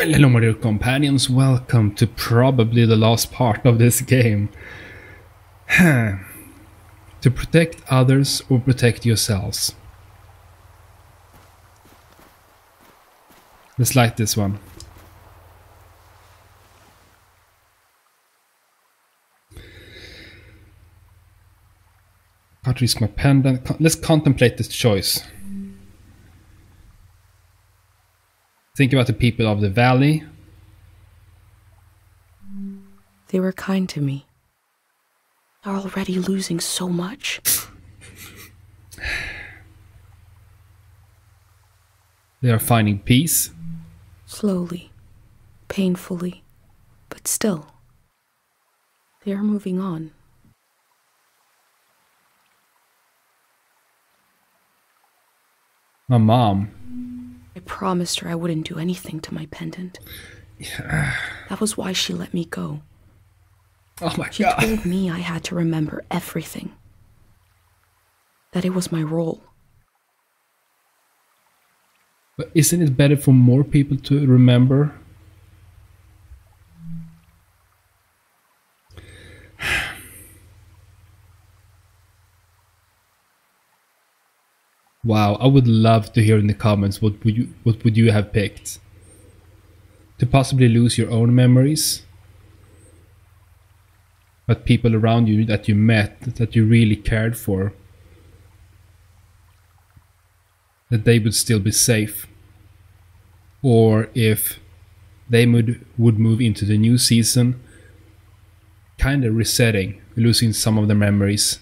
Well, hello my dear companions, welcome to probably the last part of this game. to protect others or protect yourselves. Let's like this one. Can't risk my pendant. Let's contemplate this choice. Think about the people of the valley. They were kind to me. They're already losing so much. They are finding peace. Slowly, painfully, but still. They are moving on. My mom. I promised her I wouldn't do anything to my pendant. Yeah. That was why she let me go. Oh my She god. told me I had to remember everything. That it was my role. But isn't it better for more people to remember? Wow, I would love to hear in the comments what would you what would you have picked? To possibly lose your own memories? But people around you that you met that you really cared for that they would still be safe. Or if they would, would move into the new season, kind of resetting, losing some of their memories.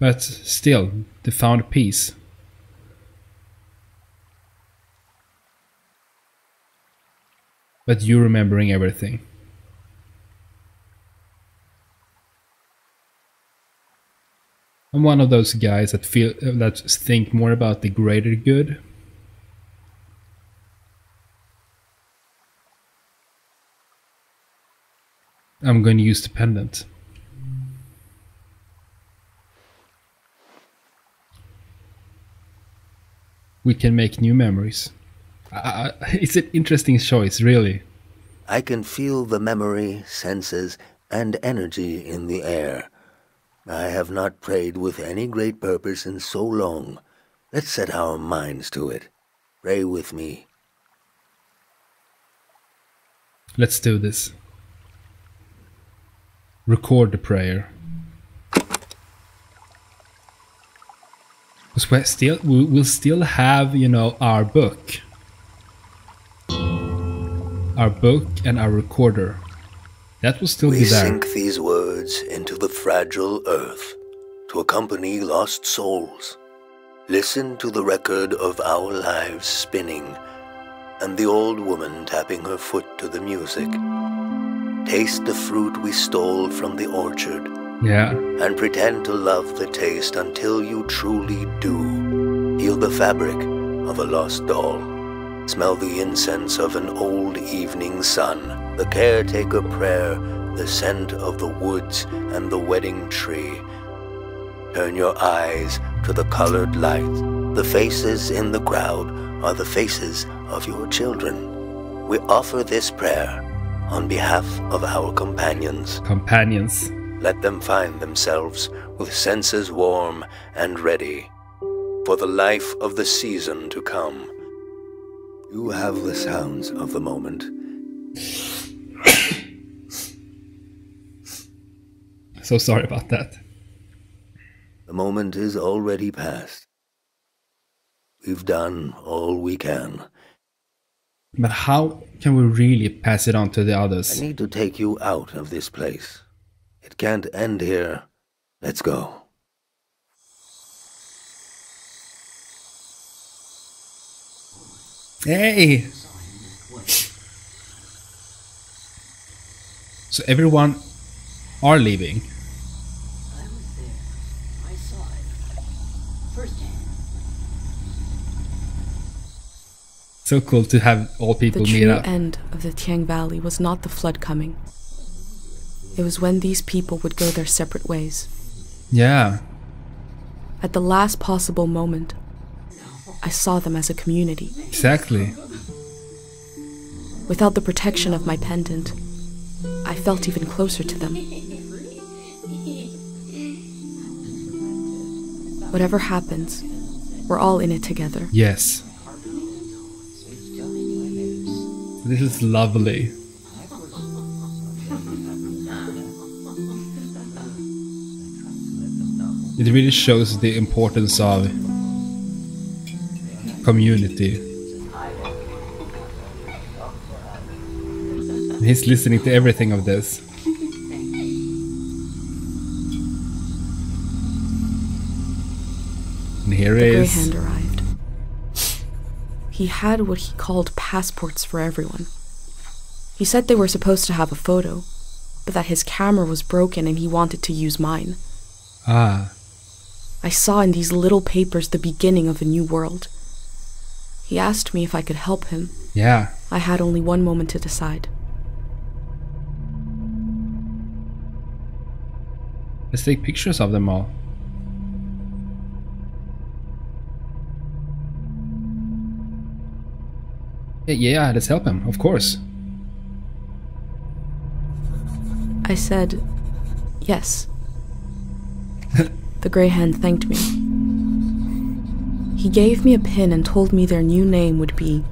But still, they found peace. But you remembering everything. I'm one of those guys that feel that think more about the greater good. I'm going to use the pendant. We can make new memories. Uh, it's an interesting choice, really. I can feel the memory, senses, and energy in the air. I have not prayed with any great purpose in so long. Let's set our minds to it. Pray with me. Let's do this. Record the prayer. Because we still we will still have you know our book, our book and our recorder. That will still we be there. We sink these words into the fragile earth to accompany lost souls. Listen to the record of our lives spinning and the old woman tapping her foot to the music. Taste the fruit we stole from the orchard Yeah. and pretend to love the taste until you truly do. Feel the fabric of a lost doll. Smell the incense of an old evening sun. The caretaker prayer, the scent of the woods and the wedding tree. Turn your eyes to the colored light. The faces in the crowd are the faces of your children. We offer this prayer on behalf of our companions. Companions. Let them find themselves with senses warm and ready for the life of the season to come. You have the sounds of the moment. So sorry about that. The moment is already past. We've done all we can. But how can we really pass it on to the others? I need to take you out of this place. It can't end here. Let's go. Hey! So everyone are leaving. I was there. I saw it. Firsthand. So cool to have all The people meet true up. end of the Tieng Valley was not the flood coming. It was when these people would go their separate ways. Yeah. At the last possible moment, I saw them as a community. Exactly. Without the protection of my pendant, I felt even closer to them. Whatever happens, we're all in it together. Yes. This is lovely. It really shows the importance of community. He's listening to everything of this. And here The is. Hand arrived. He had what he called passports for everyone. He said they were supposed to have a photo, but that his camera was broken and he wanted to use mine. Ah, I saw in these little papers the beginning of a new world. He asked me if I could help him. yeah. I had only one moment to decide. Let's take pictures of them all. Yeah, yeah, let's help him, of course. I said, yes. The Grey Hand thanked me. He gave me a pin and told me their new name would be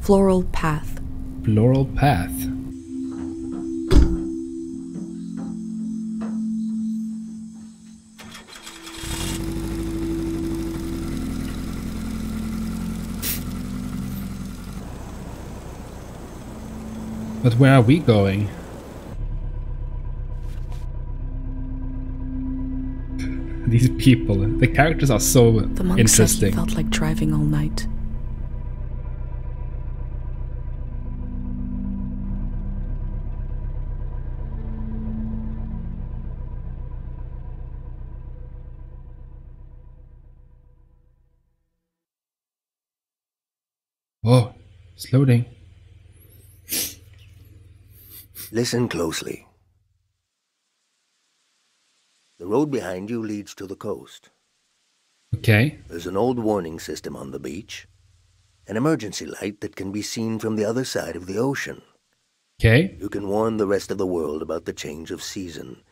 Floral Path. Floral Path. But where are we going? These people, the characters are so The monk said he felt like driving all night. Oh, it's loading. Listen closely. The road behind you leads to the coast. Okay. There's an old warning system on the beach, an emergency light that can be seen from the other side of the ocean. Okay. You can warn the rest of the world about the change of season.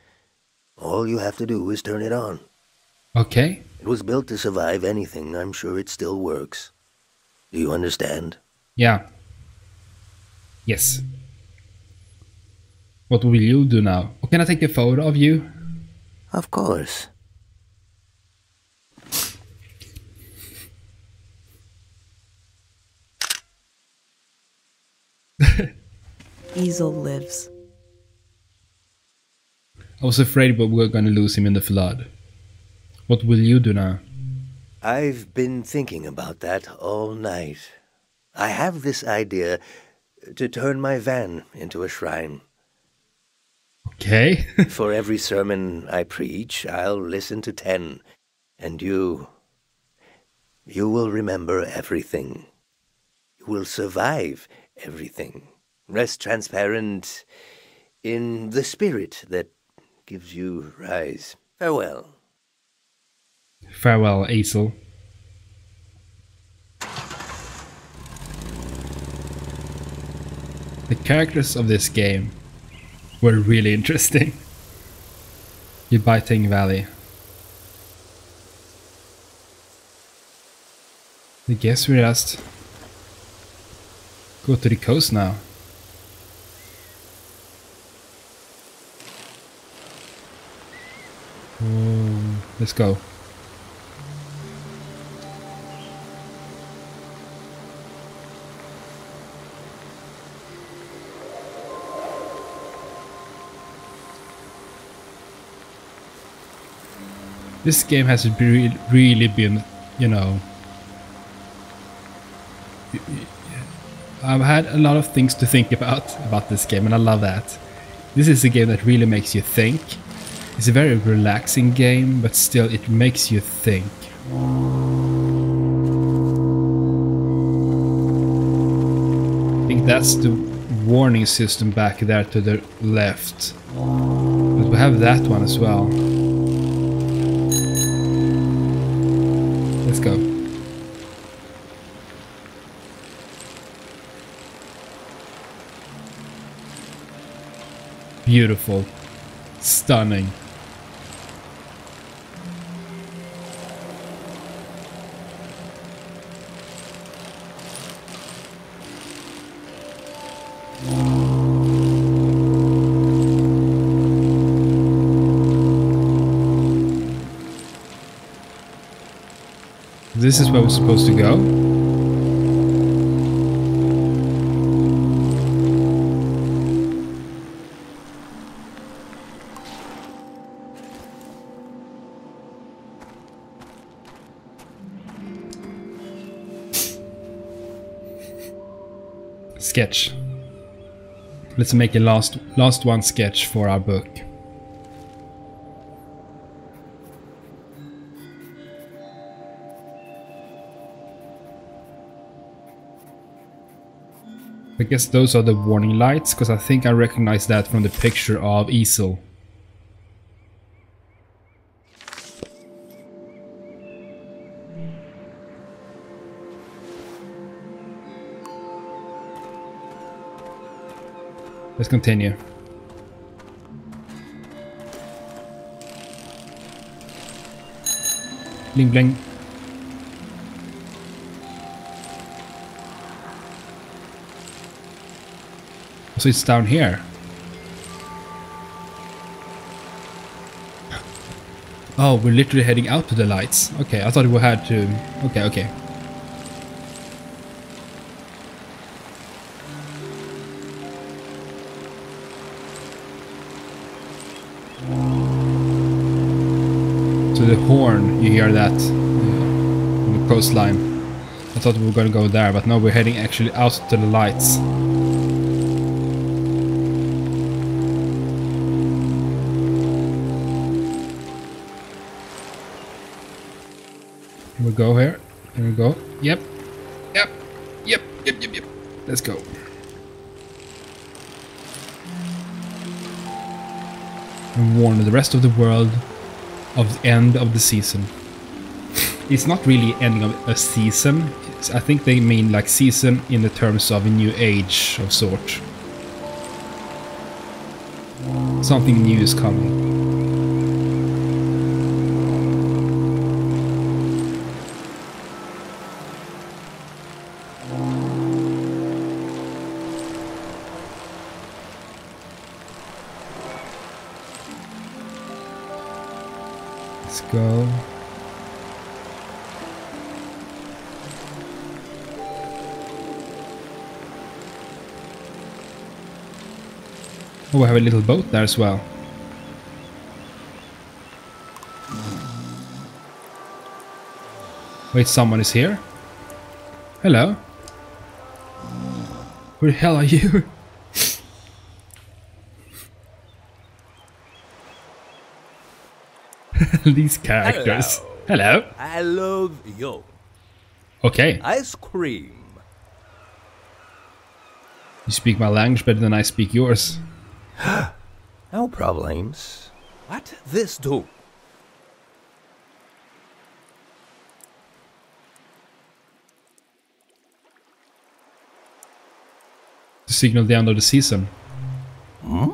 All you have to do is turn it on. Okay. It was built to survive anything. I'm sure it still works. Do you understand? Yeah. Yes. What will you do now? Can I take a photo of you? Of course. Easel lives. I was afraid we were going to lose him in the flood. What will you do now? I've been thinking about that all night. I have this idea to turn my van into a shrine. Okay. For every sermon I preach, I'll listen to ten. And you. You will remember everything. You will survive everything. Rest transparent in the spirit that gives you rise. Farewell. Farewell, Aesel. The characters of this game were really interesting. Goodbye, Tieng Valley. I guess we just go to the coast now. Oh, let's go. This game has re- really been, you know. I've had a lot of things to think about about this game, and I love that. This is a game that really makes you think. It's a very relaxing game, but still, it makes you think. I think that's the warning system back there to the left. But we have that one as well. go. Beautiful. Stunning. This is where we're supposed to go. Sketch. Let's make a last last one sketch for our book. I guess those are the warning lights, because I think I recognize that from the picture of Easel. Let's continue. Bling bling. So it's down here. Oh, we're literally heading out to the lights. Okay, I thought we had to... Okay, okay. So the horn, you hear that the coastline. I thought we were to go there, but no, we're heading actually out to the lights. Go here. Here we go. Yep. Yep. Yep. Yep. Yep. Yep. Let's go. And warn the rest of the world of the end of the season. It's not really ending of a season. It's, I think they mean like season in the terms of a new age of sort. Something new is coming. Let's go. Oh, we have a little boat there as well. Wait, someone is here? Hello? Who the hell are you? These characters. Hello. I love you. Okay. Ice cream. You speak my language better than I speak yours. No problems. What this do? To signal the end of the season. Hmm?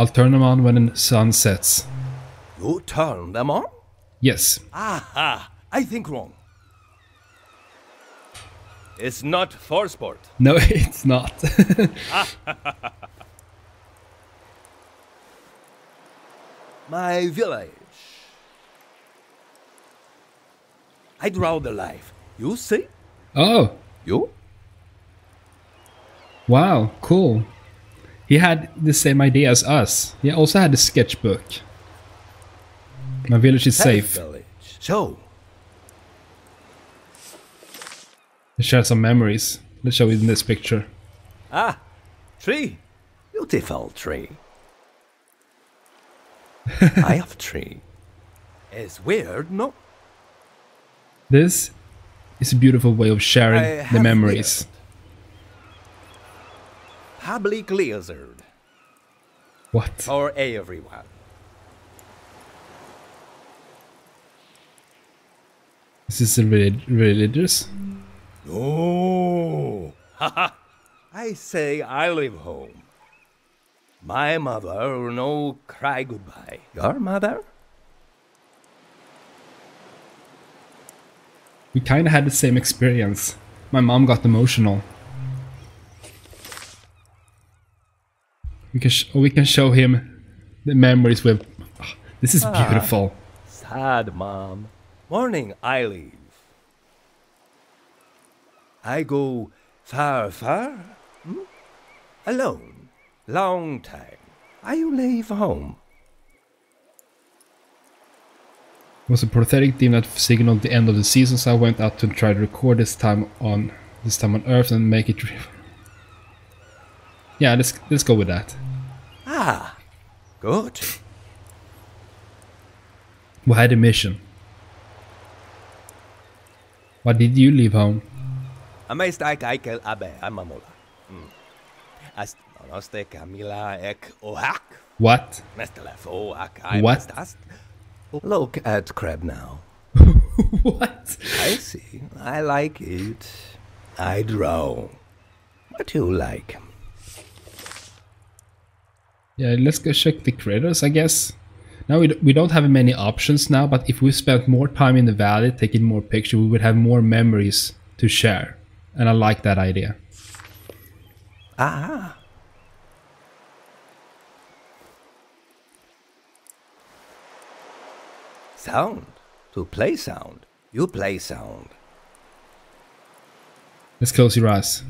I'll turn them on when the sun sets. You turn them on? Yes. Aha! I think wrong. It's not for sport. No, it's not. My village. I draw the life. You see? oh, You? wow, cool. He had the same idea as us. He also had a sketchbook. My village is safe. village. So, Let's share some memories. Let's show it in this picture. ah, tree. Beautiful tree. I have tree. It's weird, no? This is a beautiful way of sharing the memories. Public lizard What? for everyone. Is this a relig- religious? No, I say I live home. My mother no cry goodbye. Your mother? We kind of had the same experience. My mom got emotional. We can sh- we can show him the memories with. Oh, this is beautiful. Sad mom. Morning I leave. I go far, far? Hmm? Alone. Long time. I leave home. It was a prophetic theme that signaled the end of the season, so I went out to try to record this time on this time on Earth and make it. Yeah, let's let's go with that. Ah, good. We had a mission. Why did you leave home? Amesta kaikel abe amamola. Hmm. Ast nonoste Camila ek ohak. What? Nestelef ohak I What? Look at crab now. what? I see. I like it. I draw. What do you like? Yeah, let's go check the critters, I guess. Now we, d- we don't have many options now, but if we spent more time in the valley taking more pictures, we would have more memories to share. And I like that idea. Ah. Sound. To play sound. You play sound. Let's close your eyes.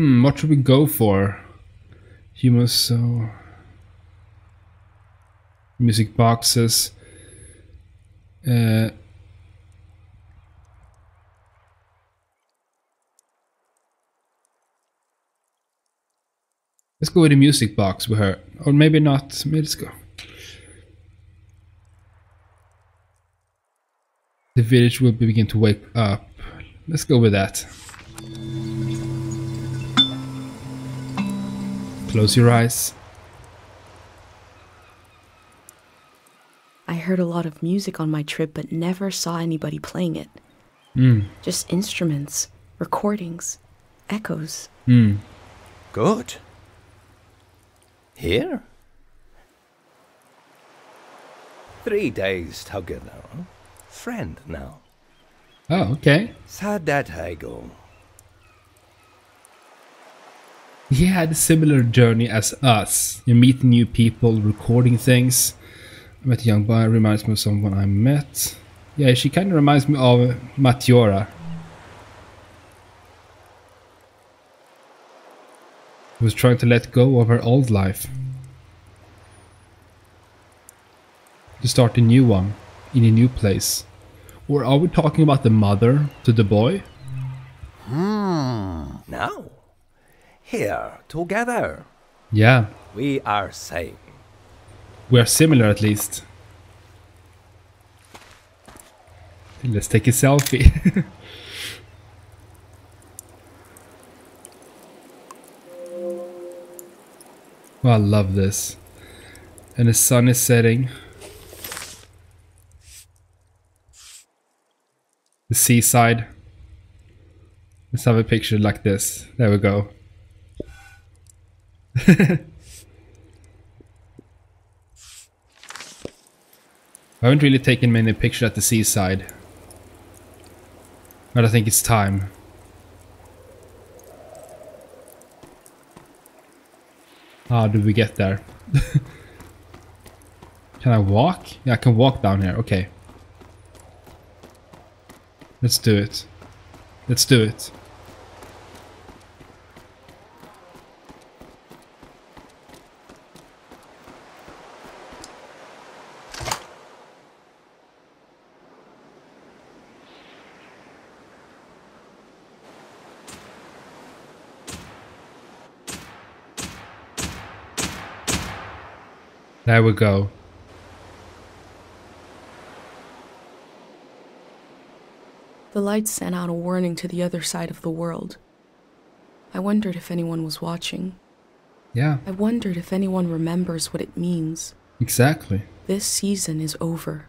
Hmm, what should we go for? Humans, so. Music boxes. Uh, let's go with the music box with her. Or maybe not. Maybe let's go. The village will begin to wake up. Let's go with that. Close your eyes. I heard a lot of music on my trip, but never saw anybody playing it. Hmm. Just instruments, recordings, echoes. Hmm. Good. Here? Three days together. Friend now. Oh, okay. Sad that I go. He had a similar journey as us. You meet new people, recording things. I met a young boy, reminds me of someone I met. Yeah, she kind of reminds me of Matiora. Who was trying to let go of her old life. To start a new one, in a new place. Or are we talking about the mother to the boy? Hmm. Now? Here, together. Yeah, We are same. We are similar at least. Let's take a selfie. oh, I love this. And the sun is setting. The seaside. Let's have a picture like this. There we go. I haven't really taken many pictures at the seaside. But I think it's time. How do we get there? can I walk? Yeah, I can walk down here. Okay. Let's do it. Let's do it. There we go. The lights sent out a warning to the other side of the world. I wondered if anyone was watching. Yeah. I wondered if anyone remembers what it means. Exactly. This season is over.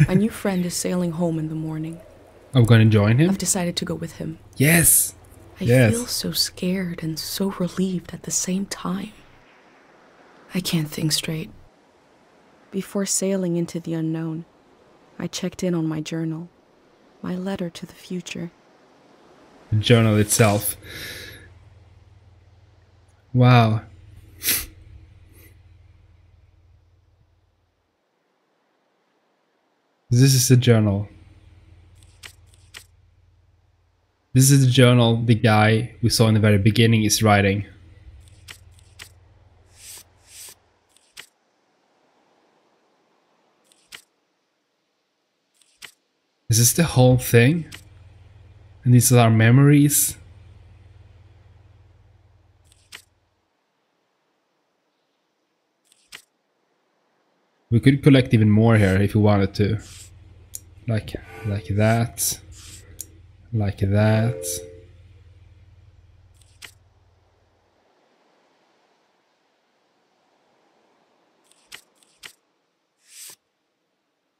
My new friend is sailing home in the morning. I'm gonna join him. I've decided to go with him. Yes. I Yes. feel so scared and so relieved at the same time. I can't think straight. Before sailing into the unknown, I checked in on my journal, my letter to the future. The journal itself. Wow. This is the journal. This is the journal the guy we saw in the very beginning is writing. This is this the whole thing? And these are our memories? We could collect even more here if we wanted to. Like like that. Like that.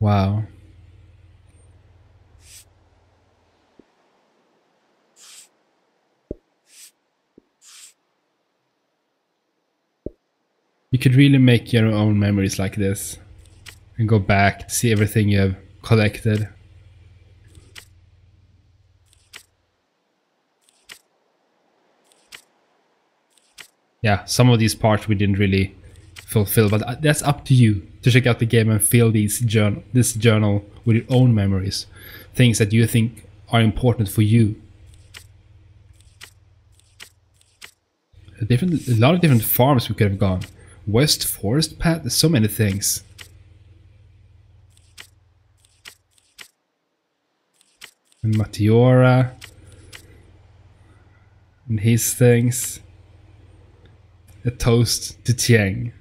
Wow. You could really make your own memories like this. And go back to see everything you have collected. Yeah, some of these parts we didn't really fulfill, but uh, that's up to you to check out the game and fill these journal, this journal with your own memories, things that you think are important for you. A different, a lot of different farms we could have gone. West Forest Path, there's so many things. And Matiora. And his things. A toast to Tieng.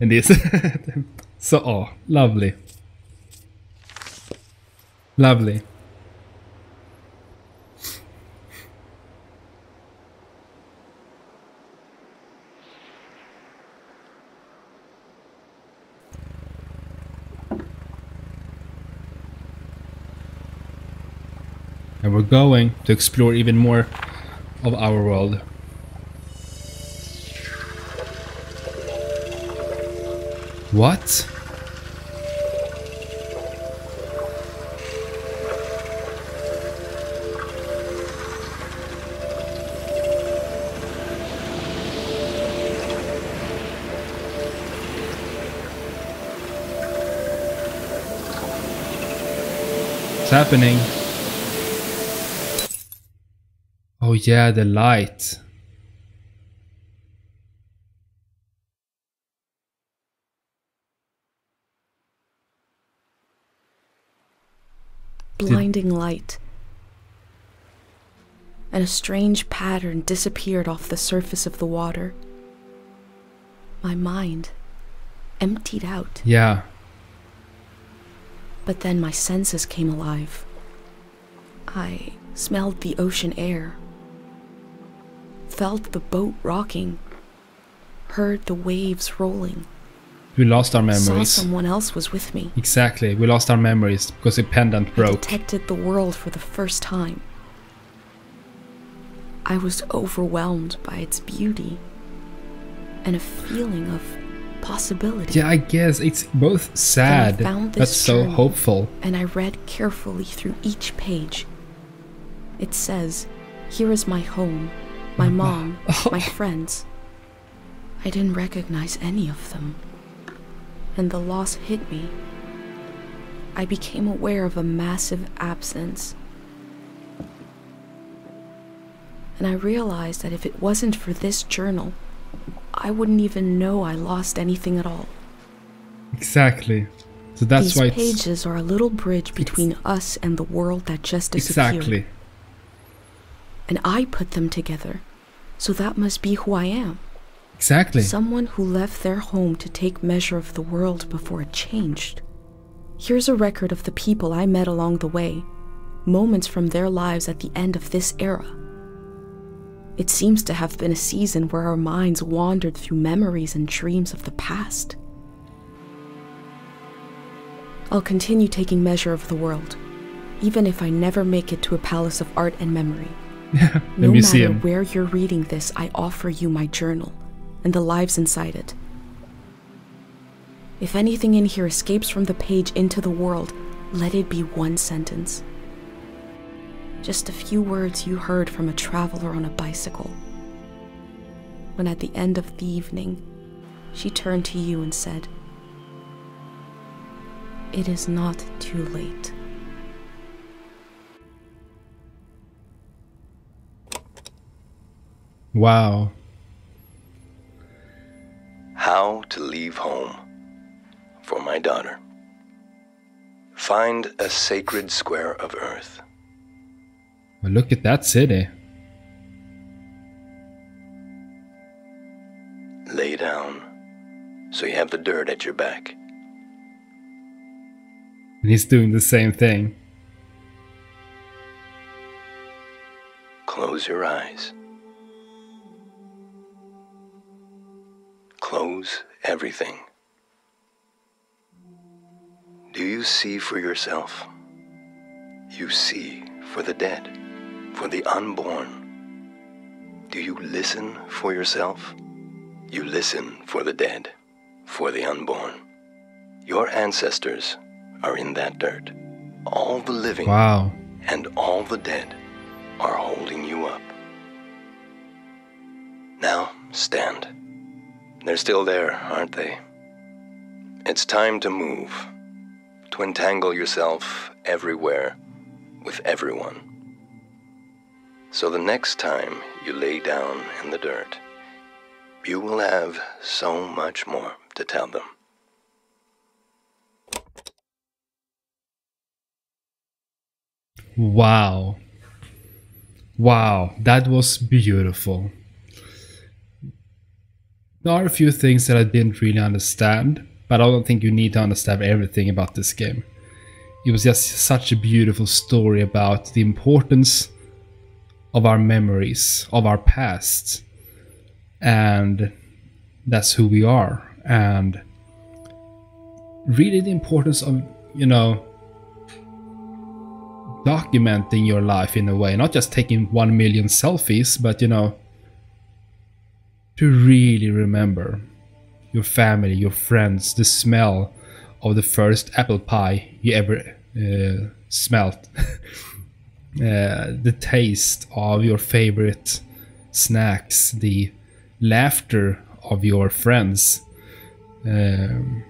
And this. so, oh, lovely. Lovely. And we're going to explore even more of our world. What? Happening? Oh yeah, the light. Blinding light. And a strange pattern disappeared off the surface of the water. My mind emptied out, Yeah. but then my senses came alive. I smelled the ocean air, felt the boat rocking, heard the waves rolling, We lost our memories. saw someone else was with me. Exactly. We lost our memories because the pendant I broke. detected the world for the first time. I was overwhelmed by its beauty and a feeling of possibility. Yeah, I guess it's both sad but so hopeful. And I read carefully through each page. It says, Here is my home, my mom, my friends. I didn't recognize any of them. And the loss hit me. I became aware of a massive absence. And I realized that if it wasn't for this journal, I wouldn't even know I lost anything at all. Exactly. So that's These why pages are a little bridge between us and the world that just disappeared. exactly. And I put them together. So that must be who I am. Exactly. Someone who left their home to take measure of the world before it changed. Here's a record of the people I met along the way, moments from their lives at the end of this era. It seems to have been a season where our minds wandered through memories and dreams of the past. I'll continue taking measure of the world, even if I never make it to a palace of art and memory. the no museum. matter where you're reading this, I offer you my journal and the lives inside it. If anything in here escapes from the page into the world, let it be one sentence. Just a few words you heard from a traveler on a bicycle. When at the end of the evening, she turned to you and said, It is not too late. Wow. How to leave home for my daughter. Find a sacred square of earth. Well, look at that city. Lay down so you have the dirt at your back. And he's doing the same thing. Close your eyes. Close everything. Do you see for yourself? You see for the dead, for the unborn. Do you listen for yourself? You listen for the dead, for the unborn. Your ancestors are in that dirt. All the living Wow. and all the dead are holding you up. Now, stand. They're still there, aren't they? It's time to move, to entangle yourself everywhere with everyone. So the next time you lay down in the dirt, you will have so much more to tell them. Wow. Wow, that was beautiful. There are a few things that I didn't really understand, but I don't think you need to understand everything about this game. It was just such a beautiful story about the importance of our memories, of our past, and that's who we are. And really, the importance of, you know, documenting your life in a way, not just taking one million selfies, but you know, to really remember your family, your friends, the smell of the first apple pie you ever uh, smelt, uh, the taste of your favorite snacks, the laughter of your friends, um,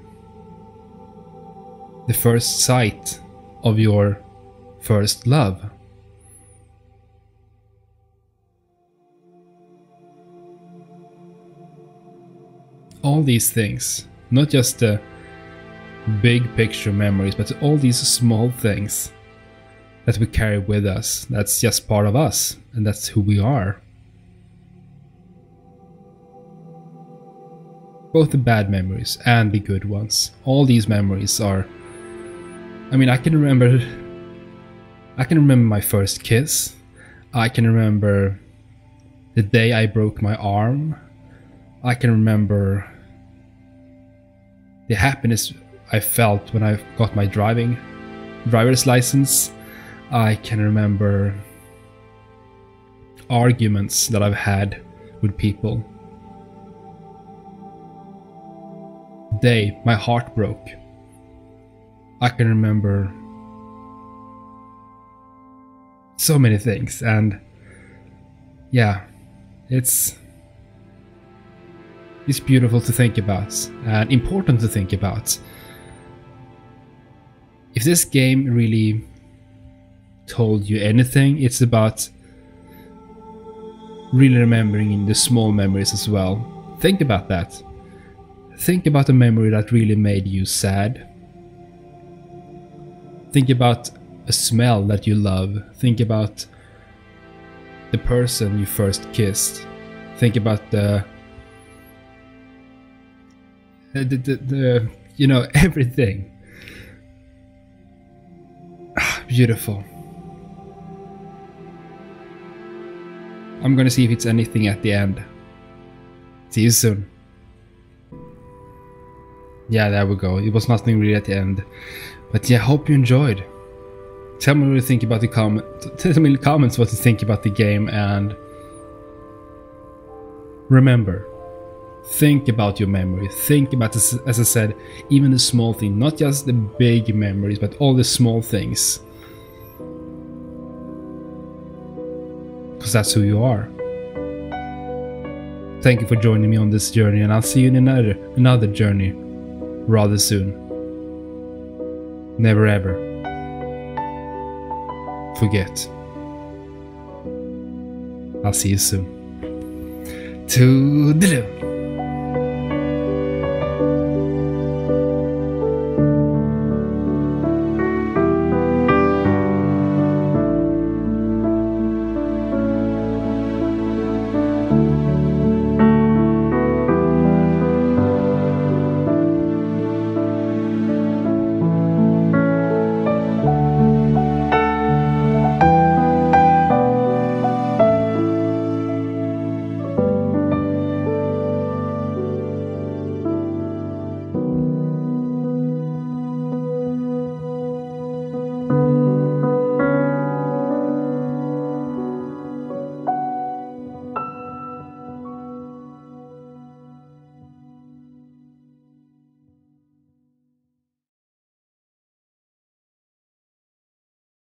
the first sight of your first love. All these things, not just the big picture memories, but all these small things that we carry with us. That's just part of us, and that's who we are. Both the bad memories and the good ones. All these memories are. I mean, I can remember I can remember my first kiss. I can remember the day I broke my arm. I can remember the happiness I felt when I got my driving driver's license. I can remember arguments that I've had with people. Day my heart broke. I can remember so many things and yeah it's it's beautiful to think about and important to think about if this game really told you anything it's about really remembering the small memories as well think about that think about a memory that really made you sad think about a smell that you love. Think about the person you first kissed. Think about the the, the, the, the you know everything. Ah, beautiful. I'm gonna see if it's anything at the end. See you soon. yeah, there we go. It was nothing really at the end. But yeah, hope you enjoyed. Tell me what you think about the comment. Tell me in the comments what you think about the game and remember, think about your memory. Think about, as as I said, even the small thing, not just the big memories, but all the small things. Because that's who you are. Thank you for joining me on this journey, and I'll see you in another another journey rather soon. Never ever forget. I'll see you soon. Toodeloo.